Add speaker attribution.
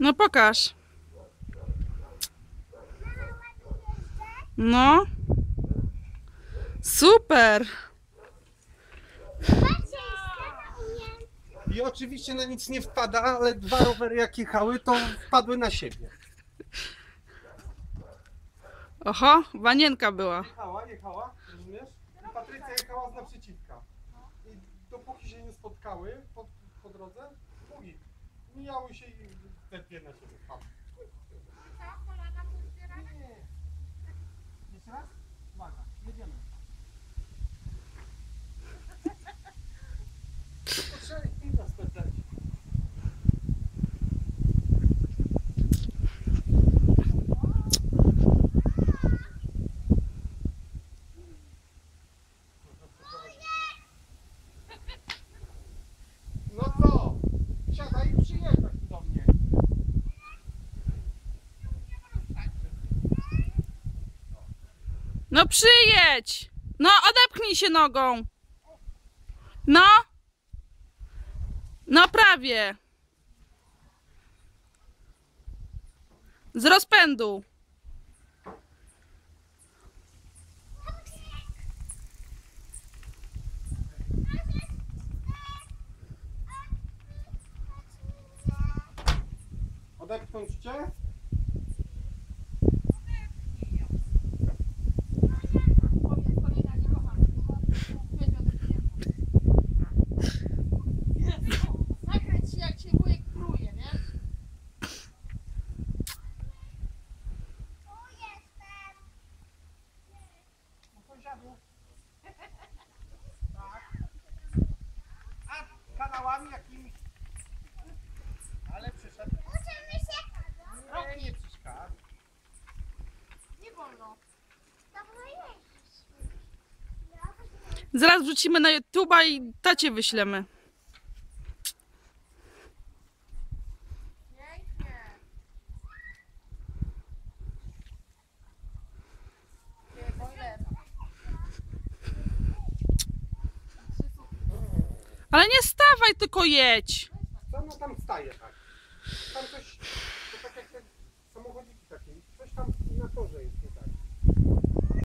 Speaker 1: No pokaż. No. Super.
Speaker 2: I oczywiście na nic nie wpada, ale dwa rowery jak jechały, to wpadły na siebie.
Speaker 1: Oho, wanienka była.
Speaker 2: Jechała, jechała, rozumiesz? I Patrycja jechała z naprzeciwka. I dopóki się nie spotkały po, po drodze, mówi, mijały się i te dwie na siebie. Tam. Nie. Jeszcze raz? No
Speaker 1: przyjedź. No odepchnij się nogą. No. No prawie. Z rozpędu.
Speaker 2: Odepchnąć cię?
Speaker 3: Zakręć się jak się wujek pruje, nie?
Speaker 2: No sąsiadu. Tak. A kanałami jakimiś. Ale przyszedł. Nie, nie przeszkadza.
Speaker 3: Nie wolno.
Speaker 1: Zaraz wrzucimy na YouTube'a i tacie wyślemy. Ale nie stawaj, tylko jedź.
Speaker 2: Co no tam staje tak? Tam coś